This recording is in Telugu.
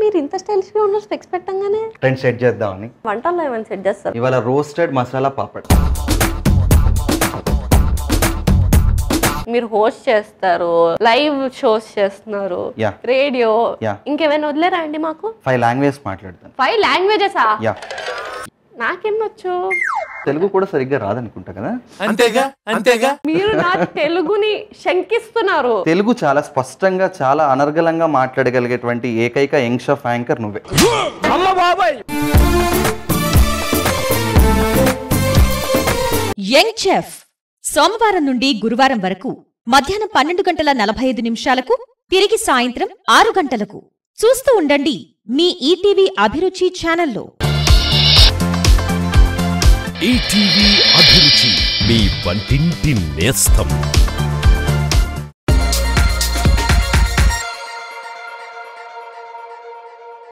మీరు ఇంత స్టైలిష్గా ఉన్నారు? స్పెక్స్ పెట్టంగానే. ట్రెండ్ సెట్ చేద్దామని. వంటల్లో ఏమైనా సెట్ చేస్తారు? ఇవాళ రోస్టెడ్ మసాలా పాపడ్ మీరు హోస్ట్ చేస్తారు లైవ్ షోస్ చేస్తున్నారు Yeah. Radio Yeah. ఇంకేమైనా వదిలేరా అండి మాకు? ఫైవ్ లాంగ్వేజ్ మాట్లాడతాను. ఫైవ్ లాంగ్వేజెసా యా నాకేం వచ్చు తెలుగు కూడా సరిగ్గా రాదనుకుంటా కదా? అంతేగా? అంతేగా? మీరు నా తెలుగుని శంకిస్తున్నారు. తెలుగు చాలా స్పష్టంగా చాలా అనర్గళంగా మాట్లాడగలిగేటువంటి ఏకైక యంగ్ షాఫ్ యాంకర్ నువ్వే. యంగ్ చెఫ్ సోమవారం నుండి గురువారం వరకు మధ్యాహ్నం పన్నెండు గంటల నలభై ఐదు నిమిషాలకు తిరిగి సాయంత్రం ఆరు గంటలకు. చూస్తూ ఉండండి మీ ఈటీవీ అభిరుచి ఛానల్లో. ఈటీవీ అభిరుచి మీ వంటింటి నేస్తం.